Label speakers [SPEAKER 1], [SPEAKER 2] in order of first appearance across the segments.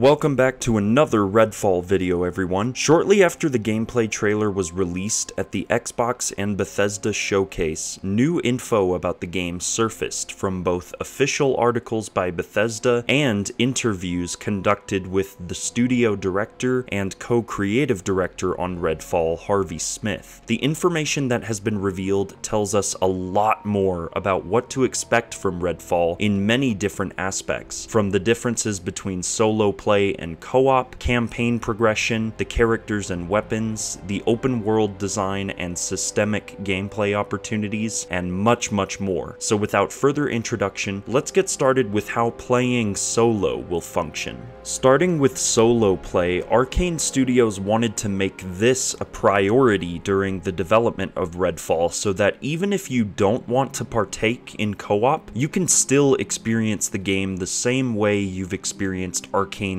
[SPEAKER 1] Welcome back to another Redfall video everyone. Shortly after the gameplay trailer was released at the Xbox and Bethesda showcase, new info about the game surfaced from both official articles by Bethesda and interviews conducted with the studio director and co-creative director on Redfall, Harvey Smith. The information that has been revealed tells us a lot more about what to expect from Redfall in many different aspects, from the differences between solo play and co-op, campaign progression, the characters and weapons, the open world design and systemic gameplay opportunities, and much much more. So without further introduction, let's get started with how playing solo will function. Starting with solo play, Arkane Studios wanted to make this a priority during the development of Redfall so that even if you don't want to partake in co-op, you can still experience the game the same way you've experienced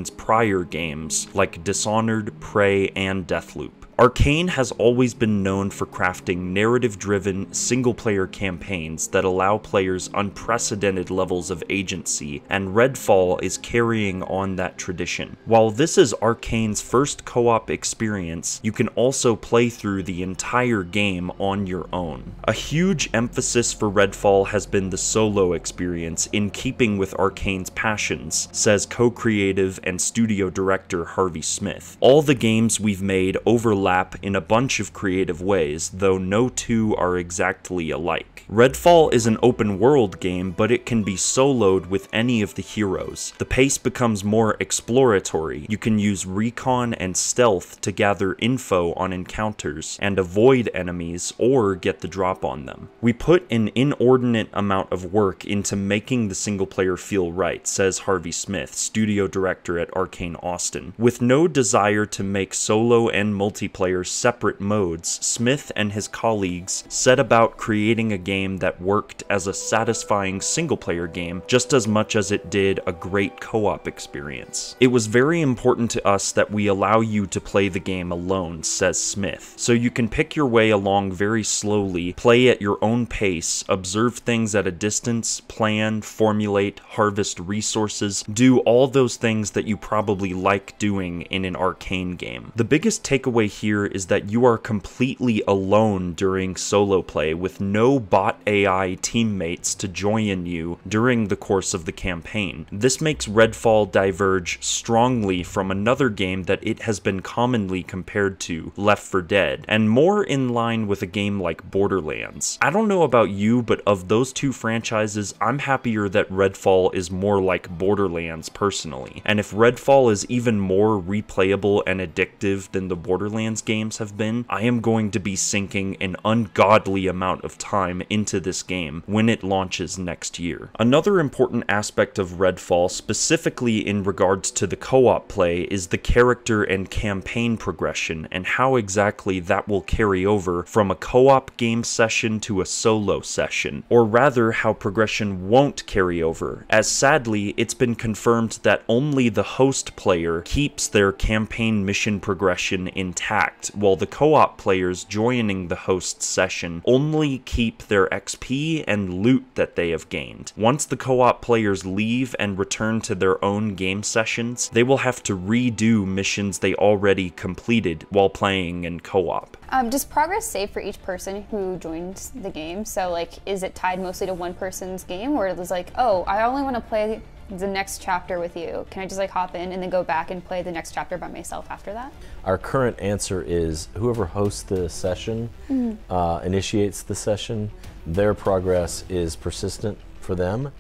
[SPEAKER 1] Prior games like Dishonored, Prey, and Deathloop. Arkane has always been known for crafting narrative-driven, single-player campaigns that allow players unprecedented levels of agency, and Redfall is carrying on that tradition. While this is Arkane's first co-op experience, you can also play through the entire game on your own. A huge emphasis for Redfall has been the solo experience in keeping with Arkane's passions, says co-creative and studio director Harvey Smith. All the games we've made overlap overlap in a bunch of creative ways, though no two are exactly alike. Redfall is an open world game, but it can be soloed with any of the heroes. The pace becomes more exploratory. You can use recon and stealth to gather info on encounters and avoid enemies or get the drop on them. We put an inordinate amount of work into making the single player feel right, says Harvey Smith, studio director at Arkane Austin. With no desire to make solo and multiplayer multiplayer separate modes, Smith and his colleagues set about creating a game that worked as a satisfying single-player game just as much as it did a great co-op experience. It was very important to us that we allow you to play the game alone, says Smith, so you can pick your way along very slowly, play at your own pace, observe things at a distance, plan, formulate, harvest resources, do all those things that you probably like doing in an Arkane game. The biggest takeaway here here is that you are completely alone during solo play with no bot AI teammates to join you during the course of the campaign. This makes Redfall diverge strongly from another game that it has been commonly compared to, Left 4 Dead, and more in line with a game like Borderlands. I don't know about you, but of those two franchises, I'm happier that Redfall is more like Borderlands personally. And if Redfall is even more replayable and addictive than the Borderlands games have been, I am going to be sinking an ungodly amount of time into this game when it launches next year. Another important aspect of Redfall, specifically in regards to the co-op play, is the character and campaign progression and how exactly that will carry over from a co-op game session to a solo session, or rather how progression won't carry over, as sadly it's been confirmed that only the host player keeps their campaign mission progression intact while the co-op players joining the host session only keep their XP and loot that they have gained. Once the co-op players leave and return to their own game sessions, they will have to redo missions they already completed while playing in co-op.
[SPEAKER 2] Um, does progress save for each person who joins the game? So, like, is it tied mostly to one person's game, or is like, oh, I only want to play the next chapter with you? Can I just like hop in and then go back and play the next chapter by myself after that?
[SPEAKER 3] Our current answer is whoever hosts the session, mm. uh, initiates the session, their progress is persistent for them,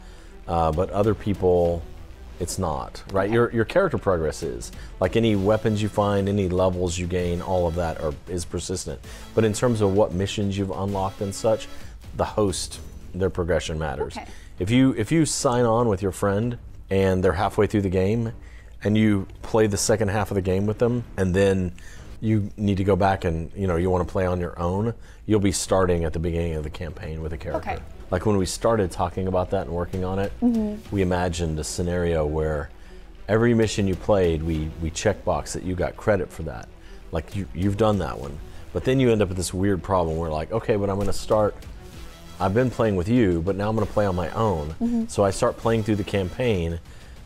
[SPEAKER 3] uh, but other people, it's not, right? Okay. Your, your character progress is. Like any weapons you find, any levels you gain, all of that are, is persistent. But in terms of what missions you've unlocked and such, the host, their progression matters. Okay. If you if you sign on with your friend and they're halfway through the game, and you play the second half of the game with them, and then you need to go back and you know you want to play on your own, you'll be starting at the beginning of the campaign with a character. Okay. Like when we started talking about that and working on it, mm-hmm. we imagined a scenario where every mission you played, we we checkbox that you got credit for that. Like you you've done that one. But then you end up with this weird problem where like, okay, but I'm going to start I've been playing with you, but now I'm going to play on my own. Mm -hmm. So I start playing through the campaign,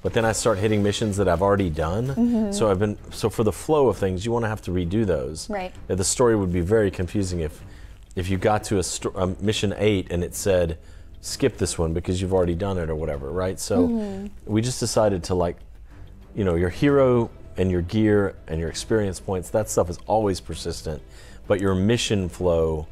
[SPEAKER 3] but then I start hitting missions that I've already done.
[SPEAKER 2] Mm-hmm.
[SPEAKER 3] So I've been so for the flow of things, you want to have to redo those.
[SPEAKER 2] Right.
[SPEAKER 3] Yeah, The story would be very confusing if if you got to a, a mission eight and it said skip this one because you've already done it or whatever, right? So
[SPEAKER 2] Mm-hmm.
[SPEAKER 3] we just decided to like, you know, your hero and your gear and your experience points. That stuff is always persistent, but your mission flow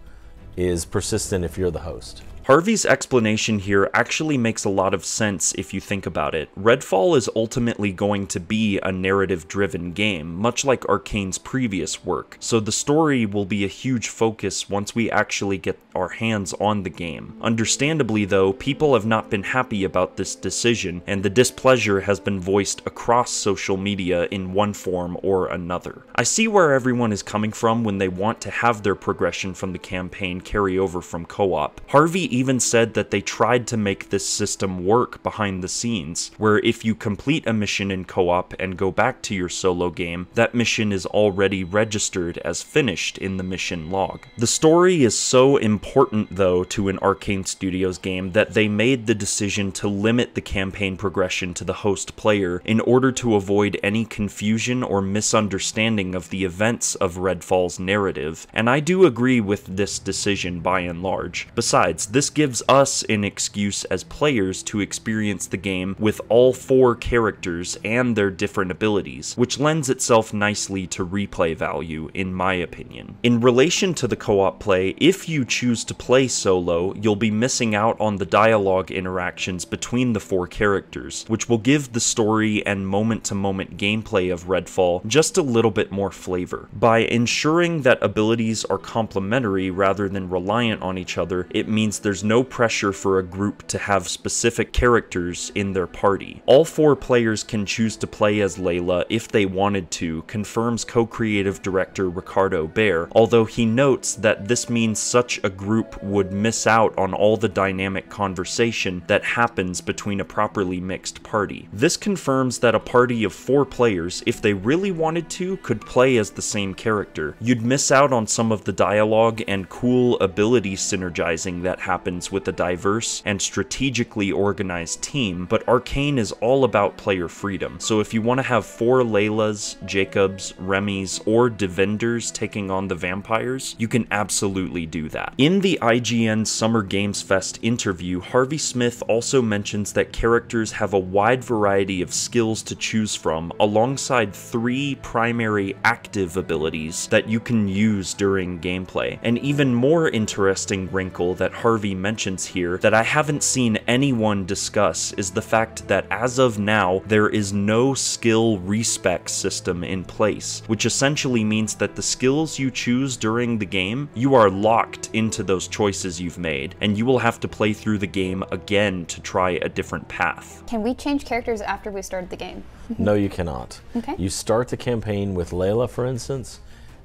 [SPEAKER 3] is persistent if you're the host.
[SPEAKER 1] Harvey's explanation here actually makes a lot of sense if you think about it. Redfall is ultimately going to be a narrative driven game, much like Arkane's previous work, so the story will be a huge focus once we actually get our hands on the game. Understandably, though, people have not been happy about this decision, and the displeasure has been voiced across social media in one form or another. I see where everyone is coming from when they want to have their progression from the campaign carry over from co op. Harvey even said that they tried to make this system work behind the scenes, where if you complete a mission in co op and go back to your solo game, that mission is already registered as finished in the mission log. The story is so important, though, to an Arkane Studios game that they made the decision to limit the campaign progression to the host player in order to avoid any confusion or misunderstanding of the events of Redfall's narrative, and I do agree with this decision by and large. Besides, this gives us an excuse as players to experience the game with all four characters and their different abilities, which lends itself nicely to replay value, in my opinion. In relation to the co op play, if you choose to play solo, you'll be missing out on the dialogue interactions between the four characters, which will give the story and moment to moment gameplay of Redfall just a little bit more flavor. By ensuring that abilities are complementary rather than reliant on each other, it means there's no pressure for a group to have specific characters in their party. All four players can choose to play as Layla if they wanted to, confirms co creative director Ricardo Bare, although he notes that this means such a group would miss out on all the dynamic conversation that happens between a properly mixed party. This confirms that a party of four players, if they really wanted to, could play as the same character. You'd miss out on some of the dialogue and cool ability synergizing that happens with a diverse and strategically organized team, but Arkane is all about player freedom. So if you want to have four Laylas, Jacobs, Remi's, or Devinders taking on the vampires, you can absolutely do that. In the IGN Summer Games Fest interview, Harvey Smith also mentions that characters have a wide variety of skills to choose from, alongside three primary active abilities that you can use during gameplay. An even more interesting wrinkle that Harvey mentions here that I haven't seen anyone discuss is the fact that as of now, there is no skill respec system in place, which essentially means that the skills you choose during the game, you are locked into those choices you've made, and you will have to play through the game again to try a different path.
[SPEAKER 2] Can we change characters after we started the game?
[SPEAKER 3] No, you cannot.
[SPEAKER 2] Okay.
[SPEAKER 3] You start the campaign with Layla, for instance.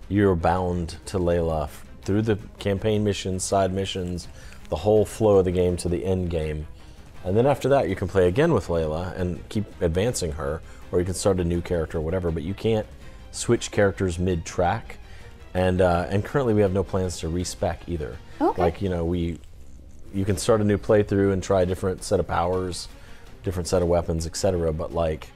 [SPEAKER 3] You're bound to Layla through the campaign missions, side missions, the whole flow of the game to the end game. And then after that, you can play again with Layla and keep advancing her, or you can start a new character or whatever. But you can't switch characters mid-track. And uh, and currently, we have no plans to respec either.
[SPEAKER 2] Okay.
[SPEAKER 3] Like you know, we you can start a new playthrough and try a different set of powers, different set of weapons, etc. But like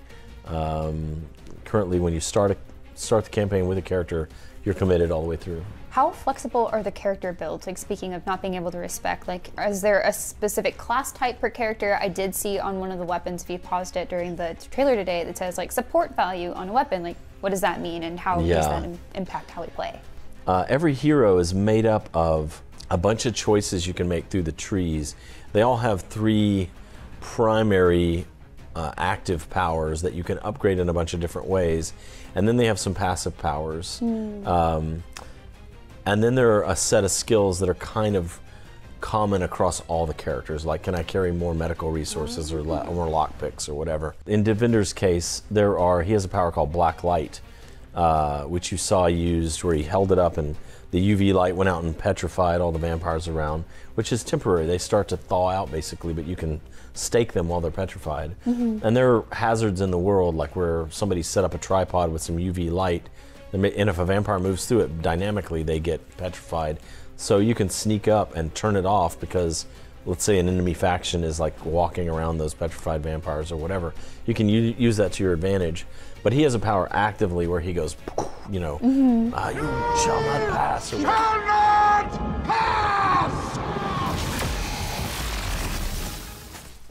[SPEAKER 3] um, currently, when you start a, start the campaign with a character, you're committed all the way through.
[SPEAKER 2] How flexible are the character builds? Like speaking of not being able to respec, like is there a specific class type per character? I did see on one of the weapons, if you paused it during the trailer today, that says like support value on a weapon. Like what does that mean and how does that im- impact how we play?
[SPEAKER 3] Uh, every hero is made up of a bunch of choices you can make through the trees. They all have three primary uh, active powers that you can upgrade in a bunch of different ways, and then they have some passive powers. Um, and then there are a set of skills that are kind of common across all the characters. Like, can I carry more medical resources or more lockpicks or whatever? In Devinder's case, there are he has a power called Black Light, uh, which you saw used where he held it up and the UV light went out and petrified all the vampires around, which is temporary. They start to thaw out basically, but you can stake them while they're petrified. And there are hazards in the world, like where somebody set up a tripod with some UV light, and if a vampire moves through it dynamically, they get petrified. So you can sneak up and turn it off because let's say an enemy faction is like walking around those petrified vampires or whatever, you can u- use that to your advantage. But he has a power actively where he goes, you know, "Ah, you shall not pass. Or whatever.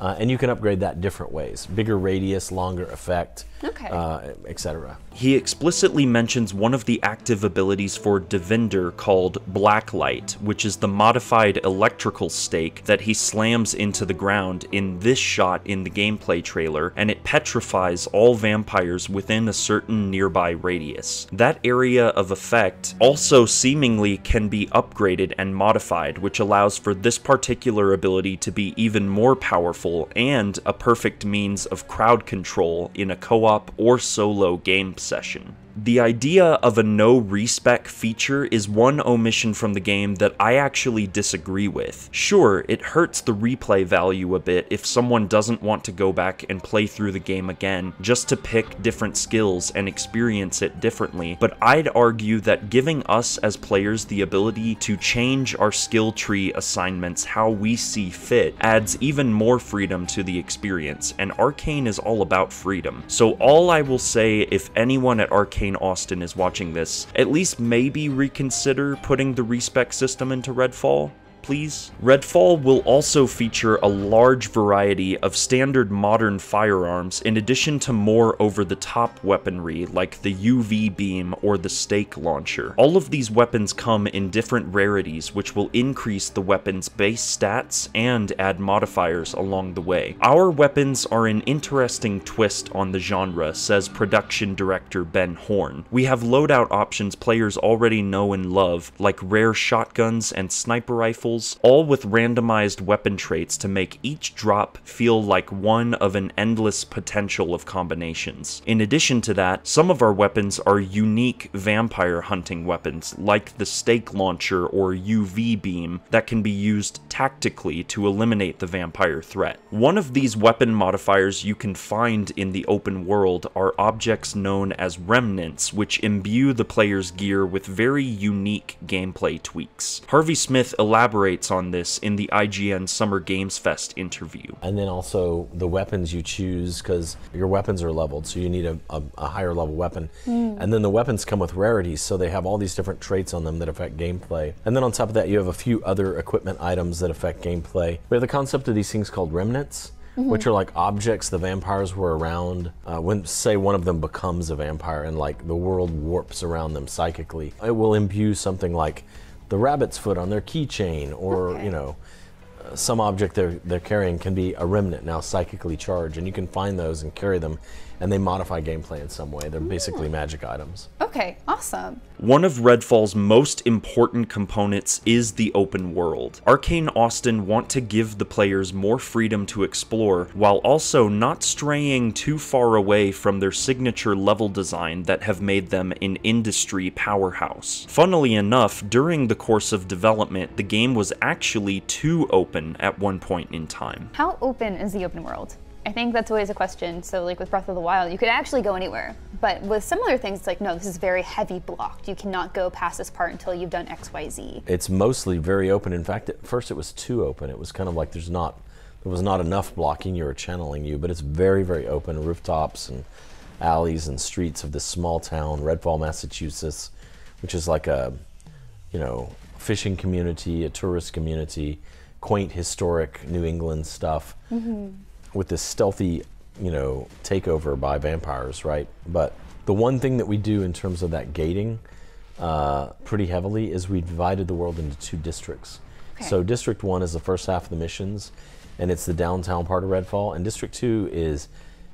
[SPEAKER 3] Uh, and you can upgrade that different ways bigger radius, longer effect,
[SPEAKER 2] Okay.
[SPEAKER 3] uh, etc.
[SPEAKER 1] He explicitly mentions one of the active abilities for Devinder called Blacklight, which is the modified electrical stake that he slams into the ground in this shot in the gameplay trailer, and it petrifies all vampires within a certain nearby radius. That area of effect also seemingly can be upgraded and modified, which allows for this particular ability to be even more powerful and a perfect means of crowd control in a co op or solo game session. The idea of a no respec feature is one omission from the game that I actually disagree with. Sure, it hurts the replay value a bit if someone doesn't want to go back and play through the game again just to pick different skills and experience it differently, but I'd argue that giving us as players the ability to change our skill tree assignments how we see fit adds even more freedom to the experience, and Arkane is all about freedom. So all I will say if anyone at Arkane Austin is watching this, at least maybe reconsider putting the respec system into Redfall please. Redfall will also feature a large variety of standard modern firearms in addition to more over-the-top weaponry like the UV beam or the stake launcher. All of these weapons come in different rarities which will increase the weapon's base stats and add modifiers along the way. Our weapons are an interesting twist on the genre, says production director Ben Horn. We have loadout options players already know and love, like rare shotguns and sniper rifles all with randomized weapon traits to make each drop feel like one of an endless potential of combinations. In addition to that, some of our weapons are unique vampire hunting weapons, like the stake launcher or UV beam that can be used tactically to eliminate the vampire threat. One of these weapon modifiers you can find in the open world are objects known as remnants, which imbue the player's gear with very unique gameplay tweaks. Harvey Smith elaborates on this in the IGN Summer Games Fest interview.
[SPEAKER 3] And then also the weapons you choose, because your weapons are leveled, so you need a, a, a higher level weapon. And then the weapons come with rarities, so they have all these different traits on them that affect gameplay. And then on top of that, you have a few other equipment items that affect gameplay. We have the concept of these things called remnants. Which are like objects the vampires were around uh, when, say, one of them becomes a vampire and like the world warps around them psychically. It will imbue something like the rabbit's foot on their keychain, or
[SPEAKER 2] Okay.
[SPEAKER 3] you know, uh, some object they're they're carrying can be a remnant now psychically charged, and you can find those and carry them, and they modify gameplay in some way. They're basically hmm. magic items.
[SPEAKER 2] Okay, awesome.
[SPEAKER 1] One of Redfall's most important components is the open world. Arkane Austin want to give the players more freedom to explore, while also not straying too far away from their signature level design that have made them an industry powerhouse. Funnily enough, during the course of development, the game was actually too open at one point in time.
[SPEAKER 2] How open is the open world? I think that's always a question. So, like with Breath of the Wild, you could actually go anywhere. But with similar things, it's like, no, this is very heavy blocked. You cannot go past this part until you've done X, Y, Z.
[SPEAKER 3] It's mostly very open. In fact, at first it was too open. It was kind of like there's not there was not enough blocking you or channeling you, but it's very very open. Rooftops and alleys and streets of this small town, Redfall, Massachusetts, which is like a you know fishing community, a tourist community, quaint historic New England stuff mm-hmm. With this stealthy, you know, takeover by vampires, right? But the one thing that we do in terms of that gating uh, pretty heavily is we divided the world into two districts.
[SPEAKER 2] Okay.
[SPEAKER 3] So District 1 is the first half of the missions, and it's the downtown part of Redfall, and District 2 is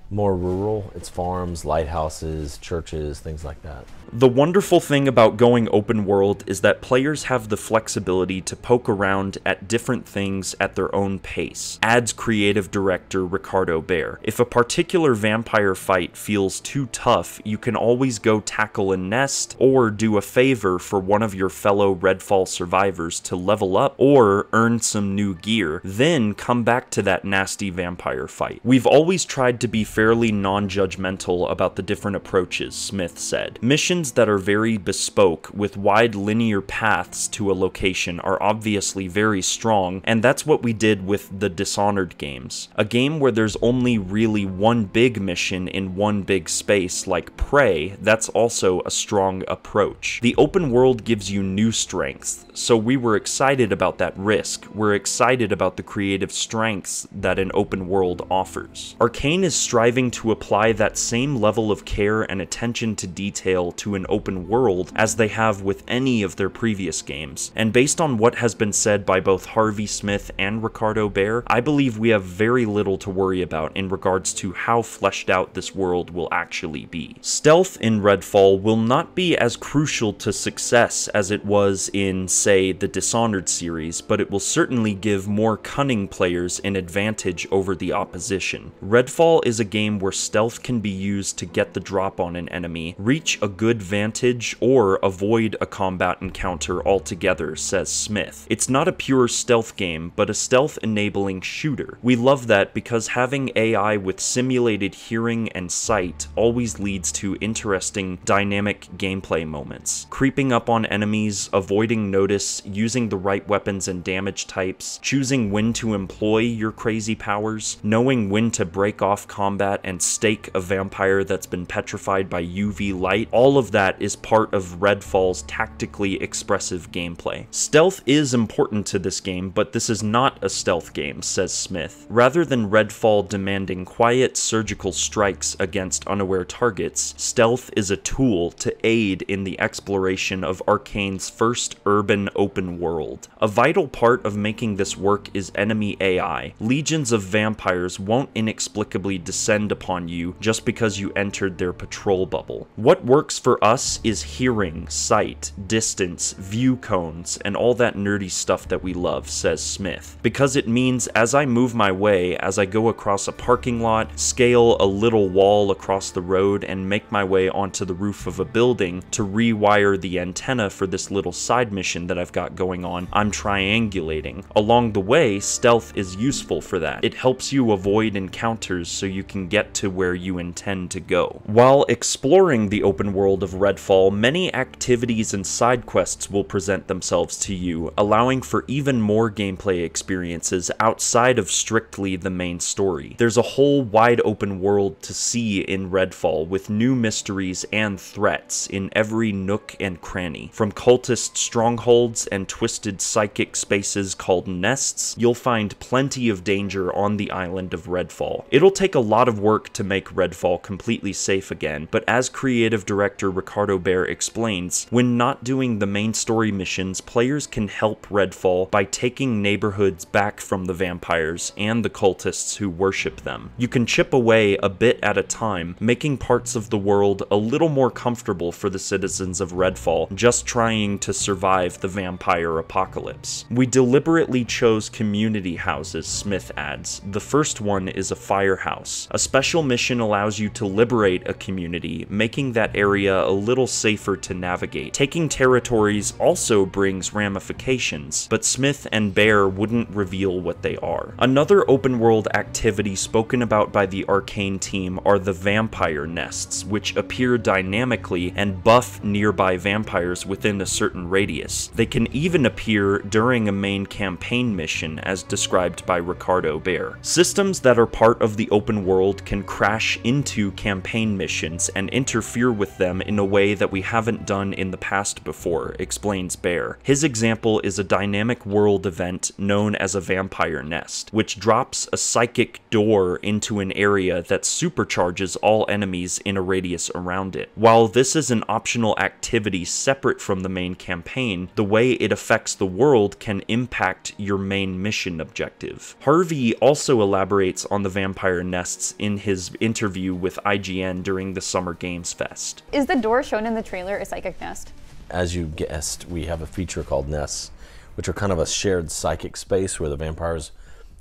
[SPEAKER 3] more rural. It's farms, lighthouses, churches, things like that.
[SPEAKER 1] The wonderful thing about going open world is that players have the flexibility to poke around at different things at their own pace, adds creative director Ricardo Bare. If a particular vampire fight feels too tough, you can always go tackle a nest or do a favor for one of your fellow Redfall survivors to level up or earn some new gear, then come back to that nasty vampire fight. We've always tried to be fairly non judgmental about the different approaches, Smith said. Missions that are very bespoke, with wide linear paths to a location, are obviously very strong, and that's what we did with the Dishonored games. A game where there's only really one big mission in one big space, like Prey, that's also a strong approach. The open world gives you new strengths, so we were excited about that risk. We're excited about the creative strengths that an open world offers. Arkane is striving to apply that same level of care and attention to detail to an open world as they have with any of their previous games, and based on what has been said by both Harvey Smith and Ricardo Bare, I believe we have very little to worry about in regards to how fleshed out this world will actually be. Stealth in Redfall will not be as crucial to success as it was in, say, the Dishonored series, but it will certainly give more cunning players an advantage over the opposition. Redfall is a game where stealth can be used to get the drop on an enemy, reach a good vantage, or avoid a combat encounter altogether, says Smith. It's not a pure stealth game, but a stealth enabling shooter. We love that because having AI with simulated hearing and sight always leads to interesting dynamic gameplay moments. Creeping up on enemies, avoiding notice, using the right weapons and damage types, choosing when to employ your crazy powers, knowing when to break off combat and stake a vampire that's been petrified by UV light, all of that is part of Redfall's tactically expressive gameplay. Stealth is important to this game, but this is not a stealth game, says Smith. Rather than Redfall demanding quiet surgical strikes against unaware targets, stealth is a tool to aid in the exploration of Arkane's first urban open world. A vital part of making this work is enemy AI. Legions of vampires won't inexplicably descend upon you just because you entered their patrol bubble. What works for us is hearing, sight, distance, view cones, and all that nerdy stuff that we love, says Smith. Because it means as I move my way, as I go across a parking lot, scale a little wall across the road, and make my way onto the roof of a building to rewire the antenna for this little side mission that I've got going on, I'm triangulating. Along the way, stealth is useful for that. It helps you avoid encounters so you can get to where you intend to go. While exploring the open world of Redfall, many activities and side quests will present themselves to you, allowing for even more gameplay experiences outside of strictly the main story. There's a whole wide open world to see in Redfall with new mysteries and threats in every nook and cranny. From cultist strongholds and twisted psychic spaces called nests, you'll find plenty of danger on the island of Redfall. It'll take a lot of work to make Redfall completely safe again, but as creative director Ricardo Bare explains, when not doing the main story missions, players can help Redfall by taking neighborhoods back from the vampires and the cultists who worship them. You can chip away a bit at a time, making parts of the world a little more comfortable for the citizens of Redfall, just trying to survive the vampire apocalypse. We deliberately chose community houses, Smith adds. The first one is a firehouse. A special mission allows you to liberate a community, making that area a little safer to navigate. Taking territories also brings ramifications, but Smith and Bare wouldn't reveal what they are. Another open world activity spoken about by the Arkane team are the vampire nests, which appear dynamically and buff nearby vampires within a certain radius. They can even appear during a main campaign mission as described by Ricardo Bare. Systems that are part of the open world can crash into campaign missions and interfere with them in a way that we haven't done in the past before, explains Bare. His example is a dynamic world event known as a vampire nest, which drops a psychic door into an area that supercharges all enemies in a radius around it. While this is an optional activity separate from the main campaign, the way it affects the world can impact your main mission objective. Harvey also elaborates on the vampire nests in his interview with IGN during the Summer Games Fest.
[SPEAKER 2] Is the door shown in the trailer is a psychic nest?
[SPEAKER 3] As you guessed, we have a feature called nests, which are kind of a shared psychic space where the vampires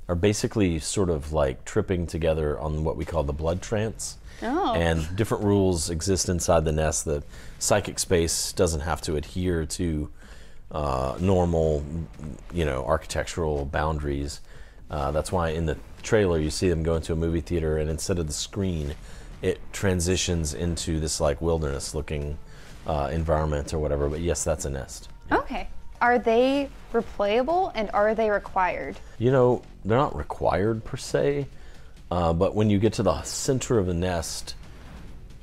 [SPEAKER 3] are basically sort of like tripping together on what we call the blood trance.
[SPEAKER 2] Oh.
[SPEAKER 3] And different rules exist inside the nest. The psychic space doesn't have to adhere to uh, normal, you know, architectural boundaries. Uh, that's why in the trailer you see them go into a movie theater, and instead of the screen, it transitions into this like wilderness-looking uh, environment or whatever. But yes, that's a nest.
[SPEAKER 2] Okay. Are they replayable and are they required?
[SPEAKER 3] You know, they're not required per se, uh, but when you get to the center of the nest,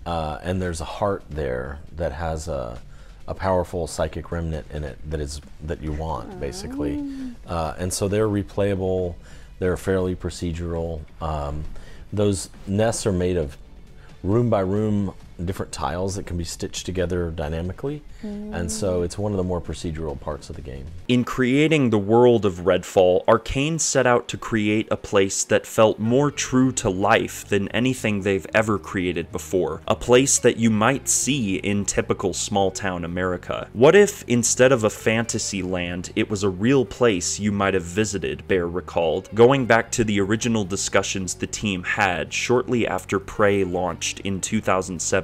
[SPEAKER 3] uh, and there's a heart there that has a, a powerful psychic remnant in it that is that you want basically, uh, and so they're replayable. They're fairly procedural. Um, those nests are made of room by room different tiles that can be stitched together dynamically. And so mm. it's one of the more procedural parts of the game.
[SPEAKER 1] In creating the world of Redfall, Arkane set out to create a place that felt more true to life than anything they've ever created before. A place that you might see in typical small town America. What if, instead of a fantasy land, it was a real place you might have visited, Bare recalled, going back to the original discussions the team had shortly after Prey launched in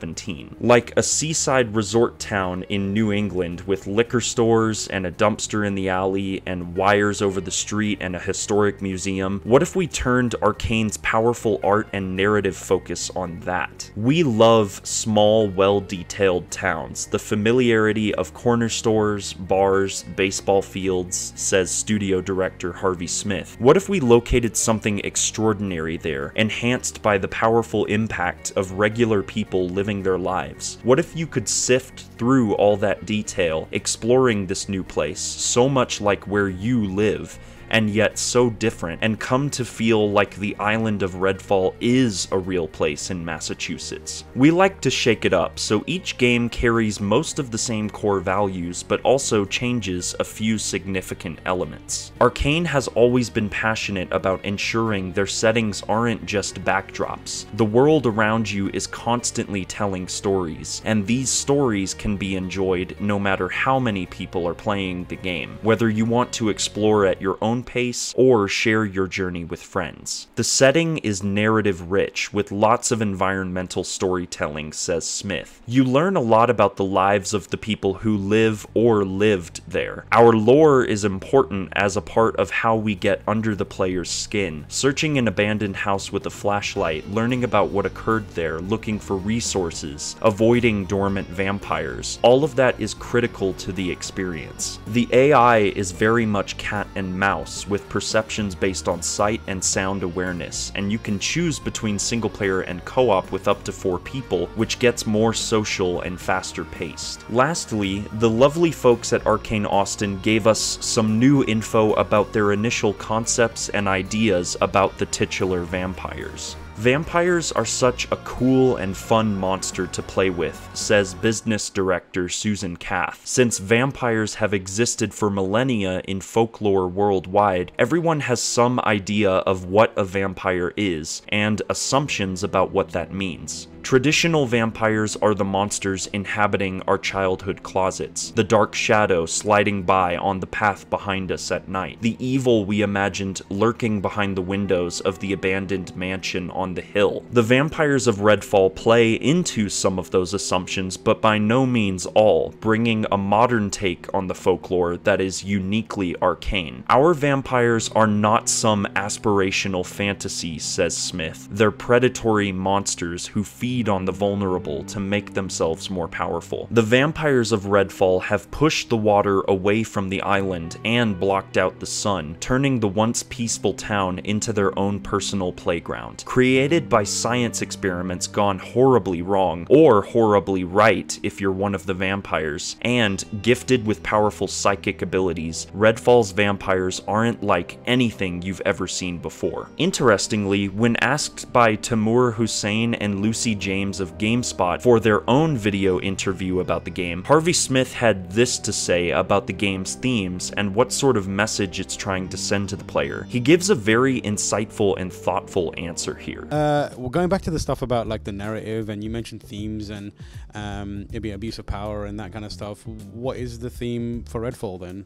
[SPEAKER 1] 2017. Like a seaside resort town in New England with liquor stores and a dumpster in the alley and wires over the street and a historic museum, what if we turned Arkane's powerful art and narrative focus on that? We love small, well detailed towns, the familiarity of corner stores, bars, baseball fields, says studio director Harvey Smith. What if we located something extraordinary there, enhanced by the powerful impact of regular people living their lives? What if you could sift through all that detail, exploring this new place, so much like where you live, and yet so different, and come to feel like the island of Redfall is a real place in Massachusetts. We like to shake it up, so each game carries most of the same core values, but also changes a few significant elements. Arkane has always been passionate about ensuring their settings aren't just backdrops. The world around you is constantly telling stories, and these stories can be enjoyed no matter how many people are playing the game, whether you want to explore at your own pace or share your journey with friends. The setting is narrative rich with lots of environmental storytelling, says Smith. You learn a lot about the lives of the people who live or lived there. Our lore is important as a part of how we get under the player's skin, searching an abandoned house with a flashlight, learning about what occurred there, looking for resources, avoiding dormant vampires. All of that is critical to the experience. The AI is very much cat and mouse with perceptions based on sight and sound awareness, and you can choose between single player and co op with up to four people, which gets more social and faster paced. Lastly, the lovely folks at Arkane Austin gave us some new info about their initial concepts and ideas about the titular vampires. Vampires are such a cool and fun monster to play with, says business director Susan Kath. Since vampires have existed for millennia in folklore worldwide, everyone has some idea of what a vampire is, and assumptions about what that means. Traditional vampires are the monsters inhabiting our childhood closets, the dark shadow sliding by on the path behind us at night, the evil we imagined lurking behind the windows of the abandoned mansion on the hill. The vampires of Redfall play into some of those assumptions, but by no means all, bringing a modern take on the folklore that is uniquely Arkane. Our vampires are not some aspirational fantasy, says Smith. They're predatory monsters who feed on the vulnerable to make themselves more powerful. The vampires of Redfall have pushed the water away from the island and blocked out the sun, turning the once peaceful town into their own personal playground. Created by science experiments gone horribly wrong, or horribly right if you're one of the vampires, and gifted with powerful psychic abilities, Redfall's vampires aren't like anything you've ever seen before. Interestingly, when asked by Tamoor Hussain and Lucy James of GameSpot for their own video interview about the game, Harvey Smith had this to say about the game's themes and what sort of message it's trying to send to the player. He gives a very insightful and thoughtful answer here.
[SPEAKER 4] Uh, well, going back to the stuff about like the narrative, and you mentioned themes and um, maybe abuse of power and that kind of stuff. What is the theme for Redfall then?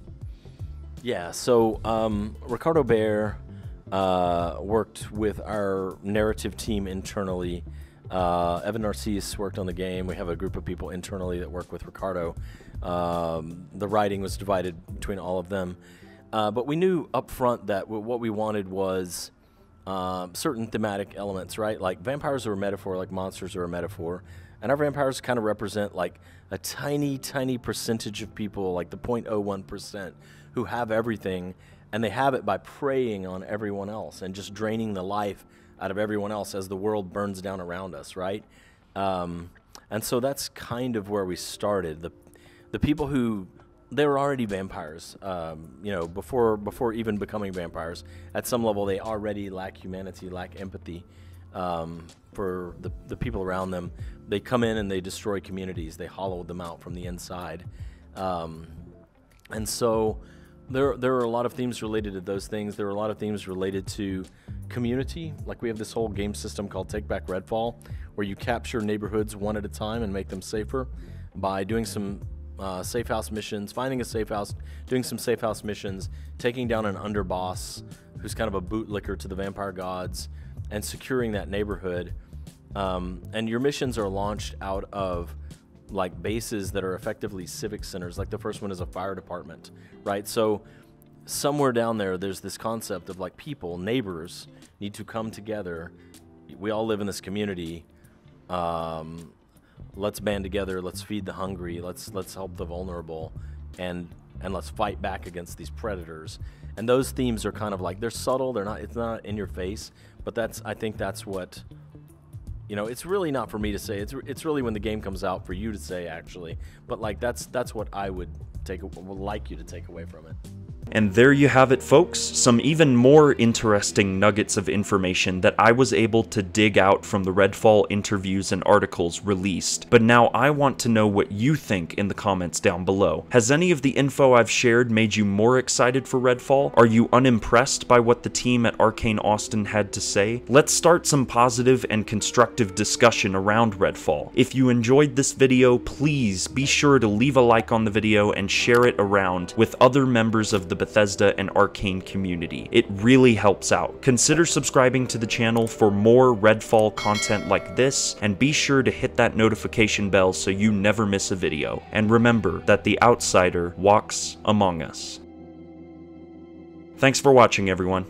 [SPEAKER 3] Yeah, so um, Ricardo Bare uh, worked with our narrative team internally. Uh, Evan Narcisse worked on the game. We have a group of people internally that work with Ricardo. Um, the writing was divided between all of them. Uh, but we knew up front that what we wanted was um, certain thematic elements, right? Like vampires are a metaphor, like monsters are a metaphor. And our vampires kind of represent like a tiny, tiny percentage of people, like the 0.01%, who have everything. And they have it by preying on everyone else and just draining the life out of everyone else as the world burns down around us, right? Um, and so that's kind of where we started. The, the people who they were already vampires. Um, you know, before before even becoming vampires, at some level they already lack humanity, lack empathy um, for the the people around them. They come in and they destroy communities. They hollow them out from the inside, um, and so there there are a lot of themes related to those things. There are a lot of themes related to community. Like we have this whole game system called Take Back Redfall, where you capture neighborhoods one at a time and make them safer by doing some uh, safe house missions, finding a safe house, doing some safe house missions, taking down an underboss who's kind of a bootlicker to the vampire gods, and securing that neighborhood. Um, and your missions are launched out of like bases that are effectively civic centers. Like the first one is a fire department, right? So somewhere down there, there's this concept of like people, neighbors, need to come together. We all live in this community. Um, let's band together, let's feed the hungry, let's let's help the vulnerable, and and let's fight back against these predators. And those themes are kind of like they're subtle, they're not it's not in your face, but that's I think that's what you know, it's really not for me to say. It's it's really when the game comes out for you to say actually. But like that's that's what I would take would like you to take away from it.
[SPEAKER 1] And there you have it, folks. Some even more interesting nuggets of information that I was able to dig out from the Redfall interviews and articles released. But now I want to know what you think in the comments down below. Has any of the info I've shared made you more excited for Redfall? Are you unimpressed by what the team at Arkane Austin had to say? Let's start some positive and constructive discussion around Redfall. If you enjoyed this video, please be sure to leave a like on the video and share it around with other members of the Bethesda and Arkane community. It really helps out. Consider subscribing to the channel for more Redfall content like this, and be sure to hit that notification bell so you never miss a video. And remember that the outsider walks among us. Thanks for watching, everyone.